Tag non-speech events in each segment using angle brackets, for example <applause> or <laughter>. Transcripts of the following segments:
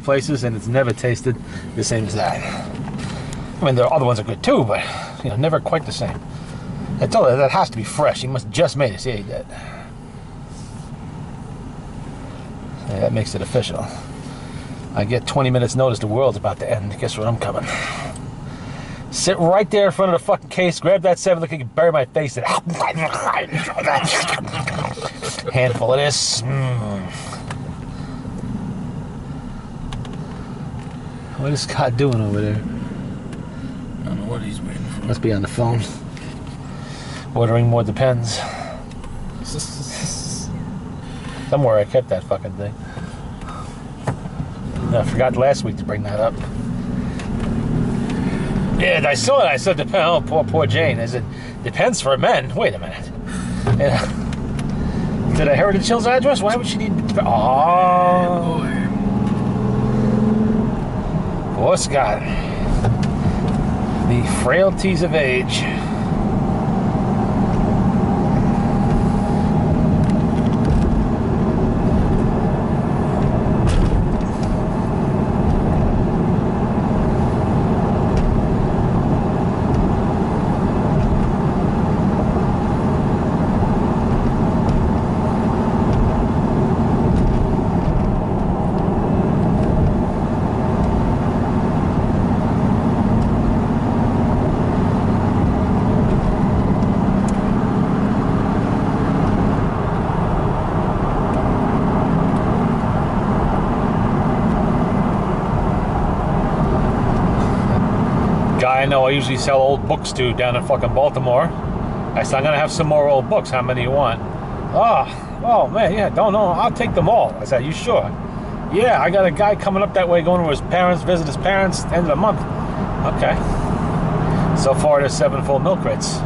places, and it's never tasted the same as that. I mean, the other ones are good too, but you know, never quite the same. I told her that has to be fresh. He must just made it. See, he did. Yeah, that makes it official. I get 20 minutes notice the world's about to end. Guess what? I'm coming. Sit right there in front of the fucking case, grab that seven, look, I can bury my face in <laughs> it. Handful of this. Mm. What is Scott doing over there? I don't know what he's waiting for. Must be on the phone. Ordering more Depends. <laughs> Somewhere I kept that fucking thing. I forgot last week to bring that up. Yeah, I saw it. I said, depend. <laughs> Oh, poor, poor Jane. Is it depends for men? Wait a minute. Yeah. Did I Heritage Hills address? Why would she need? Oh, Boy. Scott. The frailties of age. I know I usually sell old books to down in fucking Baltimore. I said, I'm gonna have some more old books. How many you want? Oh, oh man, yeah, don't know. I'll take them all. I said, you sure? Yeah, I got a guy coming up that way going to his parents, visit his parents, end of the month. Okay. So far, there's seven full milk crates.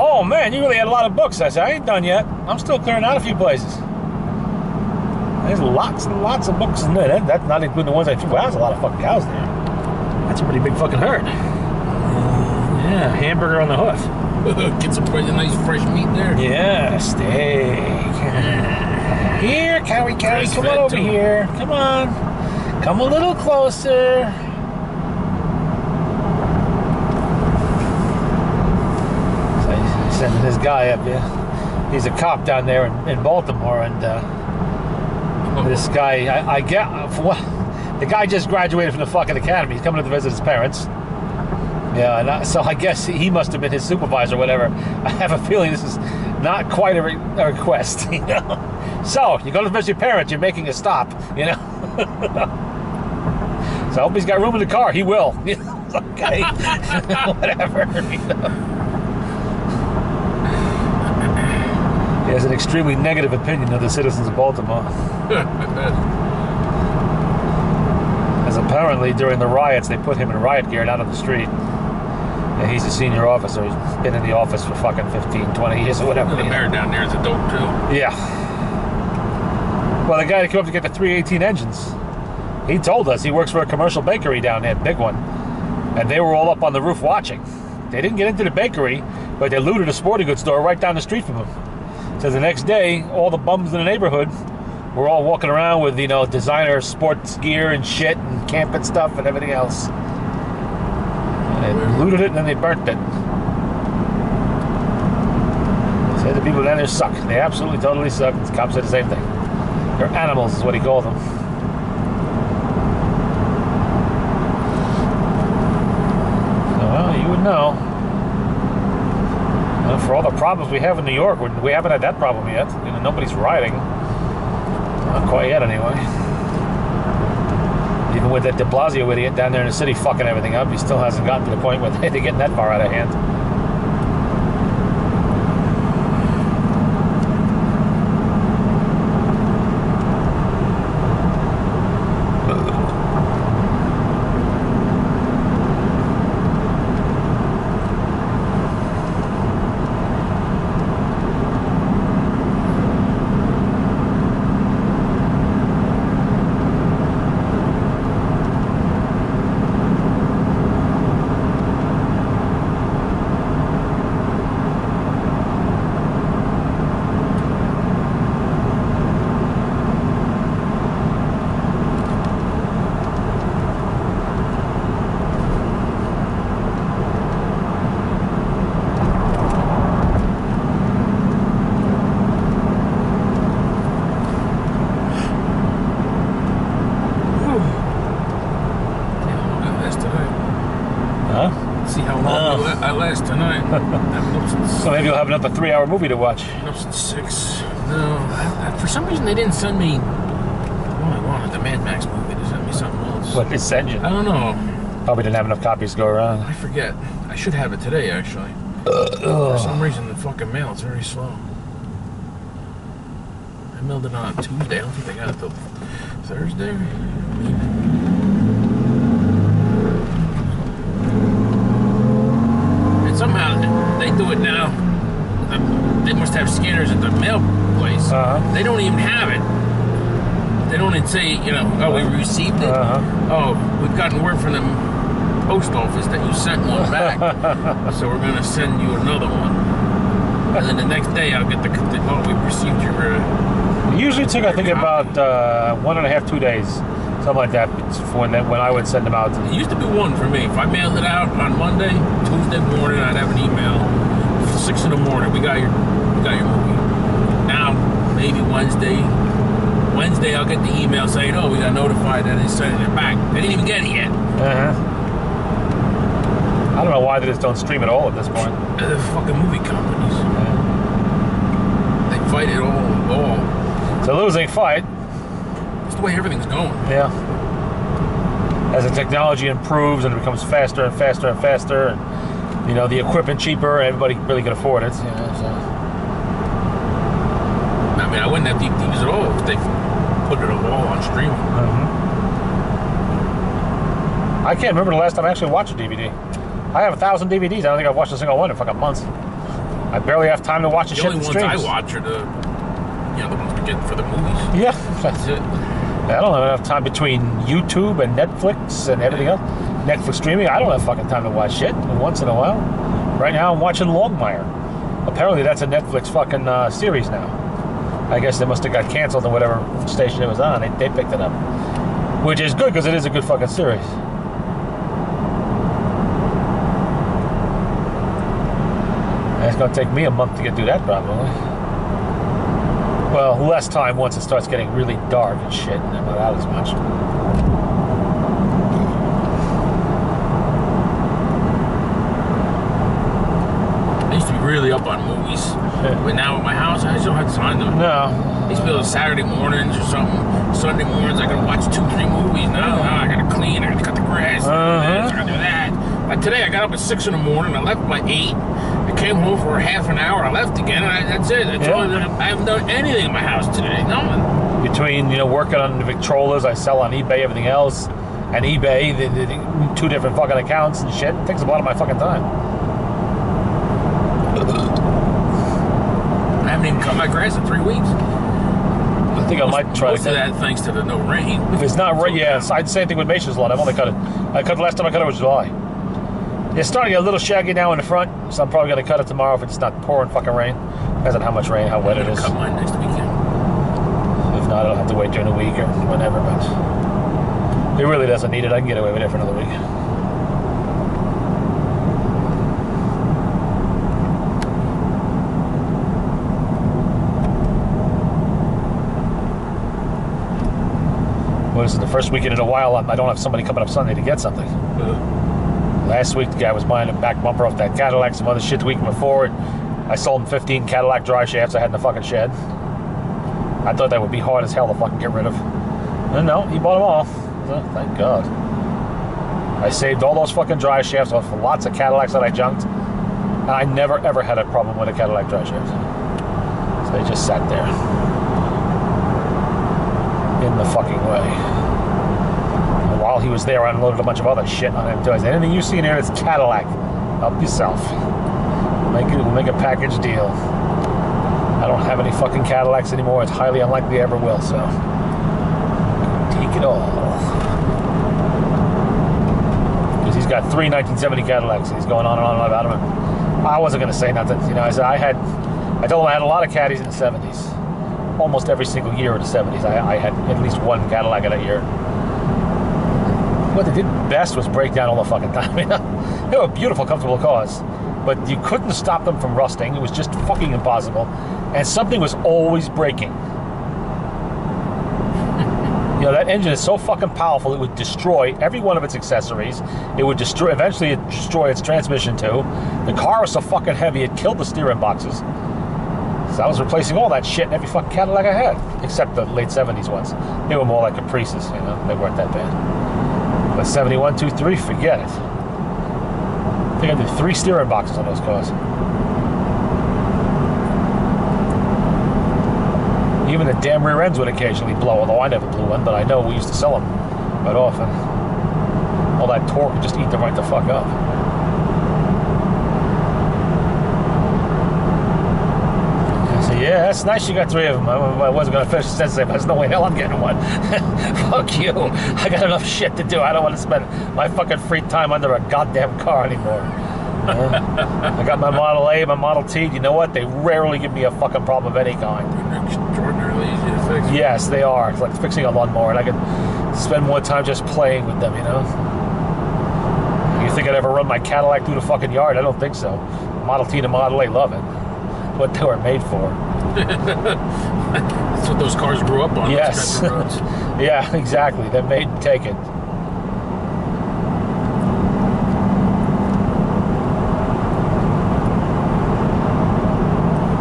Oh man, you really had a lot of books. I said, I ain't done yet. I'm still clearing out a few places. There's lots and lots of books in there. That- That's not including the ones I threw. Wow, there's a lot of fucking cows there. That's a pretty big fucking herd. Yeah, hamburger on the hoof. <laughs> Get some pretty nice fresh meat there. Yeah, steak. Here, Cowie, Cowie, Grass come on over too. here. Come on. Come a little closer. So he's sending this guy up here. He's a cop down there in, in Baltimore, and uh, this guy, I, I get, for what, the guy just graduated from the fucking academy. He's coming to visit his parents. Yeah, and I, so I guess he must have been his supervisor, or whatever. <laughs> I have a feeling this is not quite a, re- a request, <laughs> you know. So you go to visit your parents. You're making a stop, you know. <laughs> so I hope he's got room in the car. He will. Okay, whatever. You know. He has an extremely negative opinion of the citizens of Baltimore. Apparently during the riots, they put him in riot gear out on the street. Yeah, he's a senior officer. He's been in the office for fucking 15, 20 years or whatever. the mayor down there is a dope too. Yeah. Well, the guy that came up to get the 318 engines, he told us he works for a commercial bakery down there, big one. And they were all up on the roof watching. They didn't get into the bakery, but they looted a sporting goods store right down the street from him. So the next day, all the bums in the neighborhood were all walking around with, you know, designer sports gear and shit and camping stuff and everything else. And they looted it and then they burnt it. Said the people down there suck. They absolutely totally suck. The cop said the same thing. They're animals, is what he called them. So, well, you would know. Uh, for all the problems we have in New York, we we haven't had that problem yet. You know, nobody's rioting. Not quite yet, anyway. Even with that De Blasio idiot down there in the city fucking everything up, he still hasn't gotten to the point where <laughs> they're getting that far out of hand. Have another three-hour movie to watch. six. No, I, I, for some reason they didn't send me what I wanted. The Mad Max movie. They sent me something else. What they send you? I don't know. Probably didn't have enough copies to go around. I forget. I should have it today, actually. For some reason, the fucking mail is very slow. I mailed it on Tuesday. I don't think they got it till Thursday. And somehow they do it now. Um, They must have scanners at the mail place. Uh-huh. They don't even have it. They don't even say, you know, oh, we received it. Uh-huh. Oh, we've gotten word from the post office that you sent one back. <laughs> so we're going to send you another one. And then the next day I'll get the, the oh, we received your. Uh, It usually took, I think, about uh, one and a half, two days, something like that, for when, when I would send them out. it used to be one for me. If I mailed it out on Monday, Tuesday morning, I'd have an email. Six in the morning, we got your, we got your movie. Now, maybe Wednesday. Wednesday, I'll get the email saying, "Oh, we got notified that they sent it back. They didn't even get it yet." Uh-huh. I don't know why they just don't stream at all at this point. Uh, The fucking movie companies, they fight it all. All. It's a losing fight. That's the way everything's going. Yeah. As the technology improves and it becomes faster and faster and faster, and you know the equipment cheaper, everybody really can afford it. You know, so. I mean, I wouldn't have deep DVDs at all if they put it all on streaming. Mm-hmm. I can't remember the last time I actually watched a DVD. I have a thousand DVDs. I don't think I've watched a single one in fucking months. I barely have time to watch the, The shit only that ones I streams. watch are the, you know, the ones we get for the movies. Yeah, <laughs> That's it. I don't have enough time between YouTube and Netflix and everything else. Netflix streaming, I don't have fucking time to watch shit once in a while. Right now, I'm watching Longmire. Apparently, that's a Netflix fucking uh, series now. I guess they must have got canceled on whatever station it was on. They, they picked it up, which is good because it is a good fucking series. It's gonna take me a month to get through that probably. Well, less time once it starts getting really dark and shit, and I'm not out as much. I used to be really up on movies, but now at my house, I just don't have time to. No, I used to be able to Saturday mornings or something. Sunday mornings, I gotta watch two, three movies. Now, now I gotta clean, I gotta cut the grass, I gotta do uh-huh. I gotta do that. Like today, I got up at six in the morning. I left by eight. I came home for half an hour. I left again, and I, that's it. That's Yeah. all. I haven't done anything in my house today. No. between you know working on the Victrolas, I sell on eBay, everything else, and eBay, the, the, the two different fucking accounts and shit. It takes a lot of my fucking time. I haven't even cut my grass in three weeks. I think I might try Most to. of that thanks to the no rain. If it's not right, yeah, it's- I'd same thing with Mason's lawn. I've only cut it. I cut the last time I cut it was July. It's starting to get a little shaggy now in the front, so I'm probably gonna cut it tomorrow if it's not pouring fucking rain. Depends on how much rain, how wet I'm it is. cut mine next weekend. If not, I'll have to wait during the week or whenever. But it really doesn't need it. I can get away with it for another week. This is the first weekend in a while I'm- don't have somebody coming up Sunday to get something. Last week, the guy was buying a back bumper off that Cadillac, some other shit the week before. I sold him 15 Cadillac drive shafts I had in the fucking shed. I thought that would be hard as hell to fucking get rid of. And no, he bought them all. So, thank God. I saved all those fucking drive shafts off of lots of Cadillacs that I junked. And I never ever had a problem with a Cadillac drive shaft. So they just sat there. In the fucking way. And while he was there, I unloaded a bunch of other shit on him said, anything you see in there that's Cadillac, Help yourself. Make it, we'll make a package deal. I don't have any fucking Cadillacs anymore. It's highly unlikely I ever will, so take it all. Because he's got three 1970 Cadillacs. He's going on and on about them. I wasn't going to say nothing. You know, I said I had, I told him I had a lot of caddies in the 70s. Almost every single year in the 70s, I, I had at least one Cadillac in a year. What they did best was break down all the fucking time. <laughs> they were beautiful, comfortable cars, but you couldn't stop them from rusting. It was just fucking impossible, and something was always breaking. You know, that engine is so fucking powerful, it would destroy every one of its accessories. It would destroy, eventually, it destroy its transmission too. The car was so fucking heavy, it killed the steering boxes. So I was replacing all that shit in every fucking Cadillac I had, except the late 70s ones. They were more like Caprices, you know, they weren't that bad. But 71, 2, 3, forget it. I think I did three steering boxes on those cars. Even the damn rear ends would occasionally blow, although I never blew one, but I know we used to sell them quite often. All that torque would just eat them right the fuck up. So yeah, that's nice you got three of them. I, I wasn't going to finish the sentence, but there's no way hell I'm getting one. <laughs> Fuck you. I got enough shit to do. I don't want to spend my fucking free time under a goddamn car anymore. I got my Model A, my Model T. You know what? They rarely give me a fucking problem of any kind. Extraordinarily easy to fix. Yes, they are. It's like fixing a lawnmower, and I can spend more time just playing with them, you know? You think I'd ever run my Cadillac through the fucking yard? I don't think so. Model T to Model A, love it. What they were made for. That's what those cars grew up on. Yes. Those type of roads. <laughs> Yeah, exactly. They're made take it.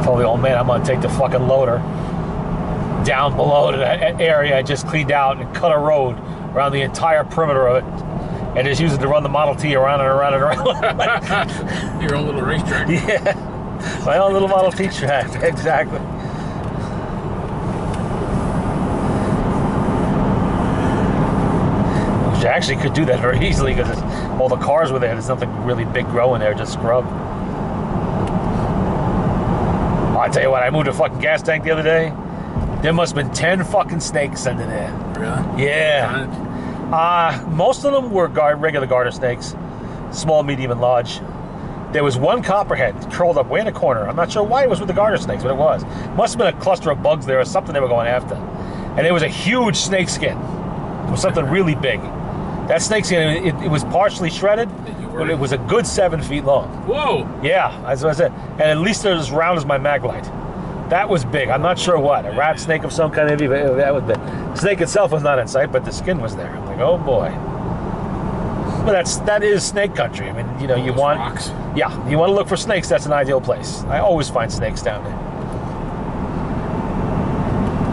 Told the old man I'm gonna take the fucking loader down below to that area I just cleaned out and cut a road around the entire perimeter of it. And just use it to run the Model T around and around and around. <laughs> <laughs> Your own little racetrack. yeah. My own little Model <laughs> T track. Exactly. Which I actually could do that very easily because all the cars were there. There's nothing really big growing there, just scrub. I tell you what, I moved a fucking gas tank the other day. There must have been 10 fucking snakes under there. Really? Yeah. Uh, most of them were gar- regular garter snakes, small, medium, and large. There was one copperhead curled up way in a corner. I'm not sure why it was with the garter snakes, but it was. Must have been a cluster of bugs there or something they were going after. And it was a huge snake skin. It was something really big. That snake skin, it, it was partially shredded, but it was a good seven feet long. Whoa! Yeah, as I said, and at least they're as round as my maglite. That was big. I'm not sure what a rat snake of some kind. Maybe but that was the snake itself was not in sight, but the skin was there. I'm like, oh boy. But that's that is snake country. I mean, you know, you Those want rocks. yeah, you want to look for snakes. That's an ideal place. I always find snakes down there.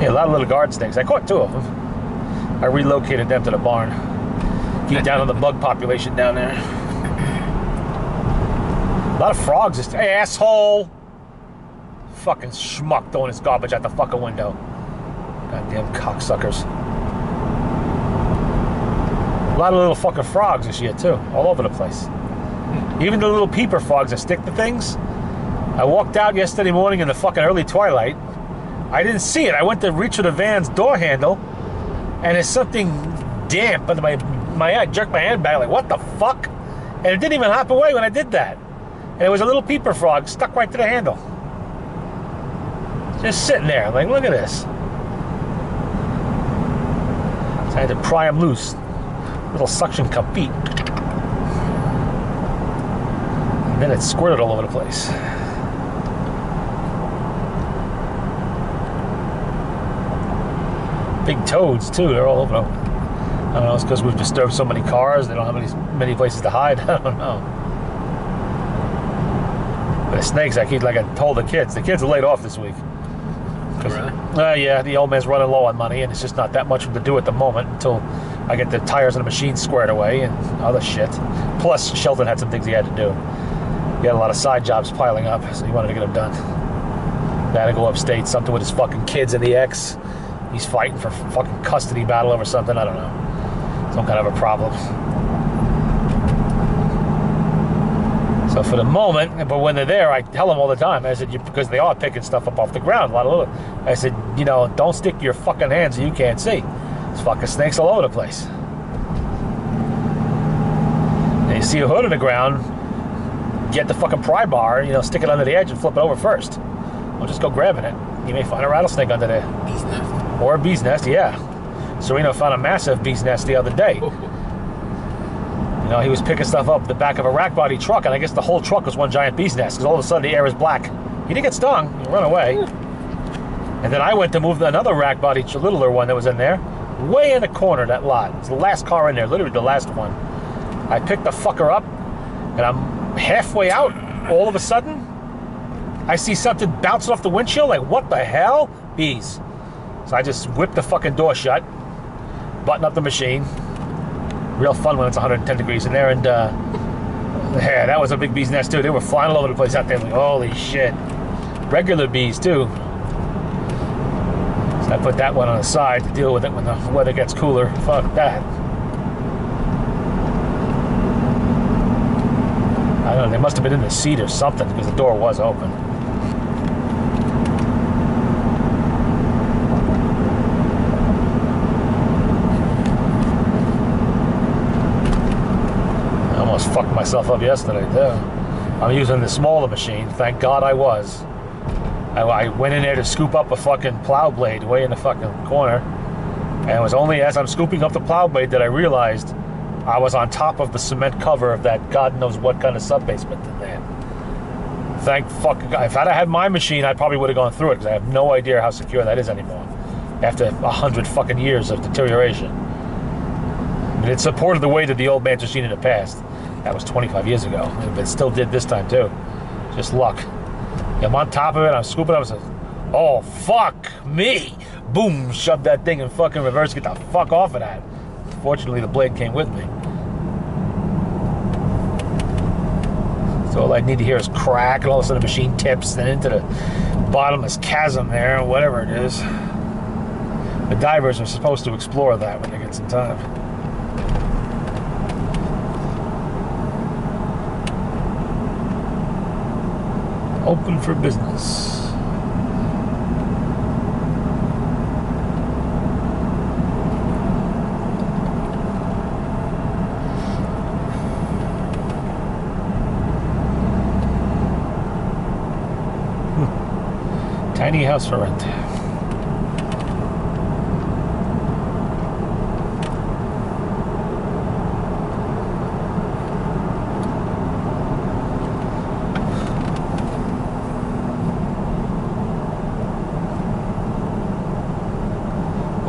Yeah, a lot of little garter snakes. I caught two of them. I relocated them to the barn. Keep down on the bug population down there. A lot of frogs. Just, hey, asshole! Fucking schmuck throwing his garbage out the fucking window. Goddamn cocksuckers. A lot of little fucking frogs this year too, all over the place. Even the little peeper frogs that stick to things. I walked out yesterday morning in the fucking early twilight. I didn't see it. I went to reach for the van's door handle, and there's something damp under my my I jerked my hand back like what the fuck? And it didn't even hop away when I did that. And it was a little peeper frog stuck right to the handle. Just sitting there. Like, look at this. So I had to pry him loose. Little suction cup beat. And then it squirted all over the place. Big toads too. They're all over. I don't know. It's because we've disturbed so many cars. They don't have any, many places to hide. <laughs> I don't know. But the snakes, I keep like I told the kids. The kids are laid off this week. Really? Uh, yeah, the old man's running low on money, and it's just not that much to do at the moment until I get the tires on the machine squared away and other shit. Plus, Sheldon had some things he had to do. He had a lot of side jobs piling up, so he wanted to get them done. They had to go upstate, something with his fucking kids and the ex. He's fighting for fucking custody battle over something. I don't know. Some kind of a problem. So for the moment, but when they're there, I tell them all the time. I said you, because they are picking stuff up off the ground. A lot of little. I said, you know, don't stick your fucking hands that you can't see. There's fucking snakes all over the place. And you see a hood in the ground, get the fucking pry bar, you know, stick it under the edge and flip it over first. Don't just go grabbing it. You may find a rattlesnake under there. Bee's nest. Or a bee's nest, yeah. Sereno found a massive bee's nest the other day. <laughs> You know, he was picking stuff up the back of a rack body truck, and I guess the whole truck was one giant bee's nest because all of a sudden the air is black. He didn't get stung, he ran away. And then I went to move another rack body, littler one that was in there, way in the corner that lot. It's the last car in there, literally the last one. I picked the fucker up, and I'm halfway out. All of a sudden, I see something bouncing off the windshield. Like, what the hell? Bees. So I just whipped the fucking door shut, button up the machine. Real fun when it's 110 degrees in there, and uh, yeah, that was a big bee's nest too. They were flying all over the place out there. Like, holy shit! Regular bees too. I put that one on the side to deal with it when the weather gets cooler. Fuck that. I don't know. They must have been in the seat or something because the door was open. I almost fucked myself up yesterday too. I'm using the smaller machine. Thank God I was. I, I went in there to scoop up a fucking plow blade way in the fucking corner. And it was only as I'm scooping up the plow blade that I realized I was on top of the cement cover of that God knows what kind of sub basement in there. Thank God. If I'd had my machine, I probably would have gone through it because I have no idea how secure that is anymore. After a hundred fucking years of deterioration. It supported the weight of the old man's machine in the past. That was 25 years ago. But it still did this time too. Just luck. I'm on top of it. I'm scooping up. Said, "Oh fuck me!" Boom! Shove that thing in fucking reverse. Get the fuck off of that. Fortunately, the blade came with me. So all I need to hear is crack, and all of a sudden the machine tips then into the bottomless chasm there, whatever it is. The divers are supposed to explore that when they get some time. Open for business. Hmm. Tiny house for rent.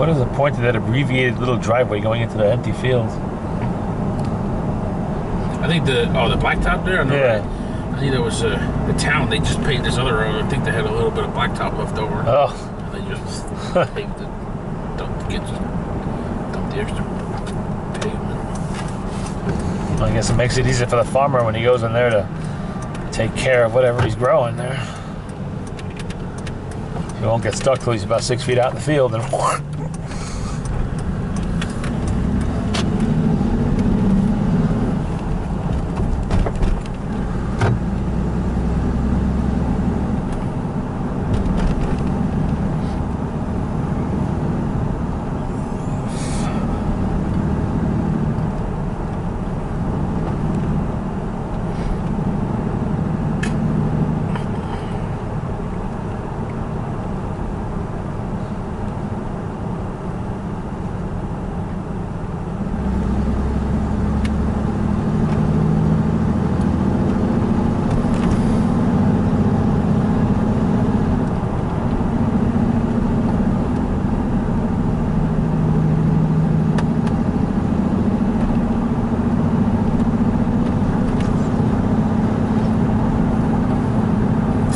What is the point of that abbreviated little driveway going into the empty field? I think the oh the blacktop there. I know Yeah. I think that was uh, the town. They just paved this other road. I think they had a little bit of blacktop left over. Oh, And they just <laughs> paved it. Dumped, get just dumped the extra pavement. I guess it makes it easier for the farmer when he goes in there to take care of whatever he's growing there. He won't get stuck till he's about six feet out in the field and <laughs>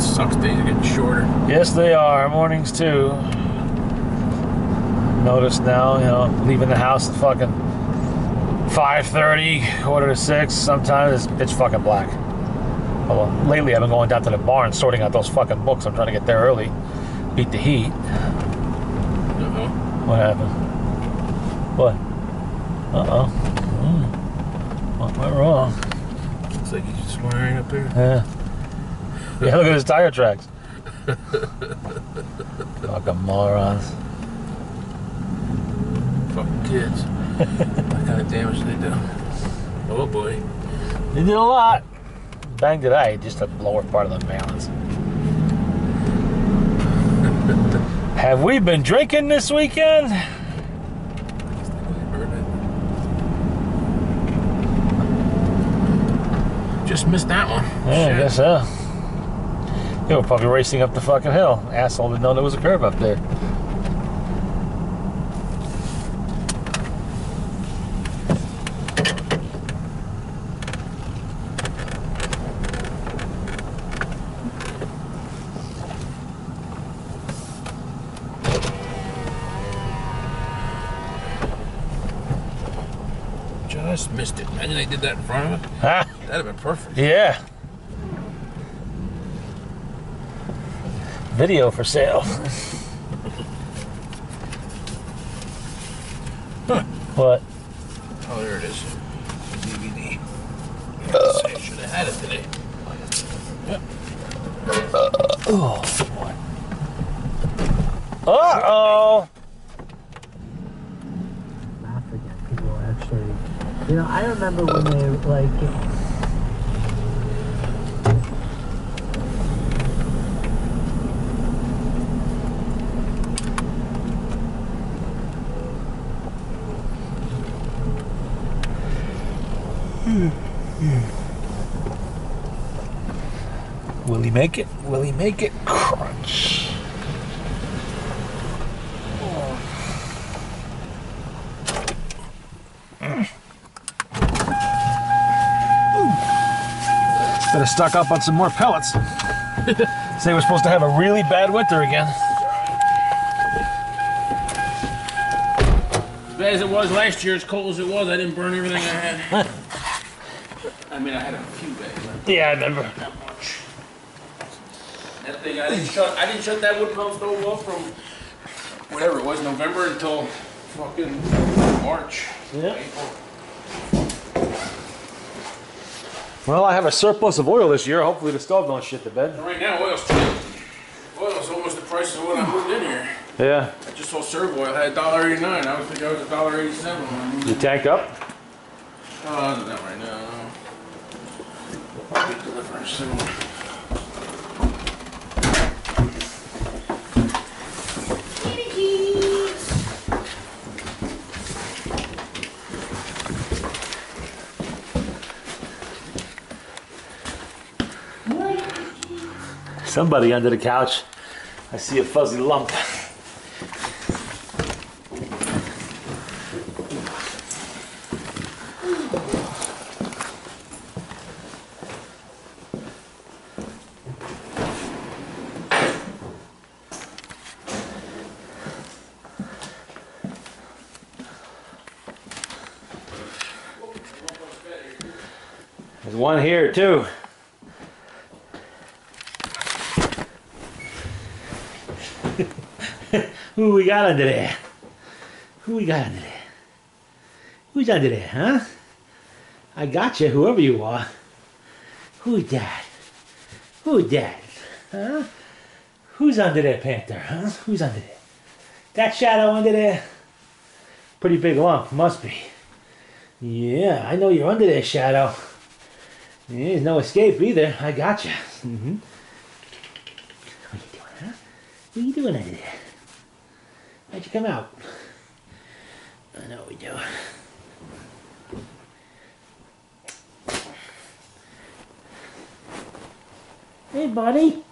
Sucks. Days are getting shorter. Yes, they are. Mornings too. Notice now, you know, leaving the house at fucking 5.30, quarter to 6. Sometimes it's pitch fucking black. Well, lately I've been going down to the barn sorting out those fucking books. I'm trying to get there early. Beat the heat. Uh-huh. What happened? What? Uh-oh. Hmm. What went wrong? Looks like he's just wiring up there. Yeah. Yeah, look at his tire tracks. <laughs> Fucking morons. Fucking kids. <laughs> what kind of damage they do? Oh boy. They did a lot. Banged it out, just the lower part of the balance. <laughs> Have we been drinking this weekend? I guess they really burned it. Just missed that one. Yeah, I guess so. They were probably racing up the fucking hill. Asshole didn't know there was a curve up there. Just missed it. Imagine they did that in front of it. Huh? That'd have been perfect. Yeah. Video for sale. What? Oh, there it is. DVD. Yes, I should have had it today. Oh, boy. Uh oh. African people actually. You know, I remember when they like. Will he make it? Will he make it? Crunch. Better stock up on some more pellets. <laughs> Say we're supposed to have a really bad winter again. As bad as it was last year, as cold as it was, I didn't burn everything I had. <laughs> I mean, I had a few bags, Yeah, I remember. that much. That thing, I didn't shut, I didn't shut that wood pump stove off from whatever it was, November until fucking March. Yeah. April. Well, I have a surplus of oil this year. Hopefully the stove don't shit the bed. And right now, oil's cheap. Oil's almost the price of what I moved in here. Yeah. I just saw serve oil, had a dollar eighty-nine. I was thinking it was a dollar eighty-seven when I moved You in. tank up? Uh, not right now. Soon. Somebody under the couch. I see a fuzzy lump. One here too. <laughs> Who we got under there? Who we got under there? Who's under there, huh? I got you, whoever you are. Who's that? Who's that? Huh? Who's under there, Panther? Huh? Who's under there? That shadow under there? Pretty big lump, must be. Yeah, I know you're under there, Shadow. There's no escape either. I got you. Mm-hmm. What you doing, huh? What you doing under there? Why'd you come out? I know what we do. Hey, buddy.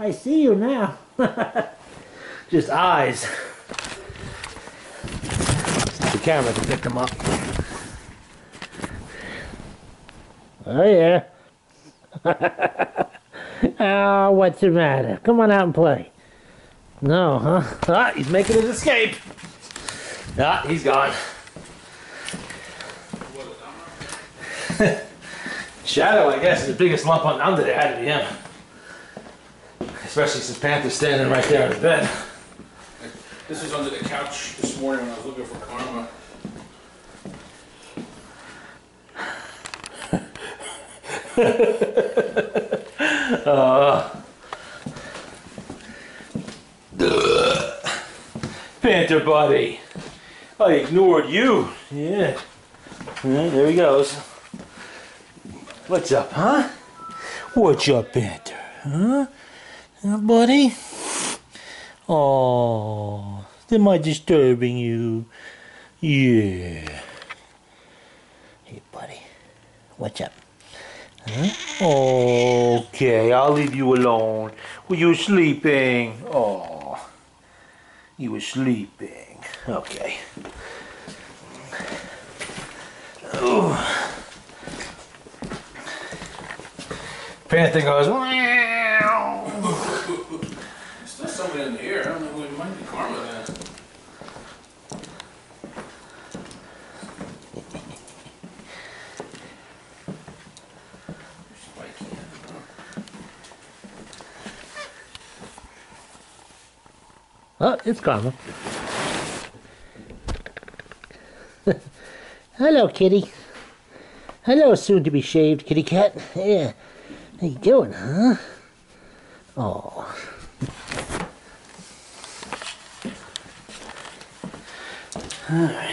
I see you now. <laughs> Just eyes. The camera to pick them up. Oh, yeah. oh, <laughs> what's the matter? Come on out and play. No, huh? Ah, he's making his escape. Ah, he's gone. <laughs> Shadow, I guess, is the biggest lump on under there had to be him. Especially since Panther's standing right there on the bed. This was under the couch this morning when I was looking for Karma. Uh. Panther buddy. I ignored you. Yeah. There he goes. What's up, huh? What's up, Panther? Huh? Huh, buddy? Oh, am I disturbing you? Yeah. Hey, buddy. What's up? Huh? Okay, I'll leave you alone. Were you sleeping? Oh. You were sleeping. Okay. Ooh. Panther goes. There's still somebody in air. I don't know who it might be Karma then. Oh, it's Karma. <laughs> Hello, kitty. Hello, soon to be shaved kitty cat. Yeah. How you doing, huh? Oh. All right.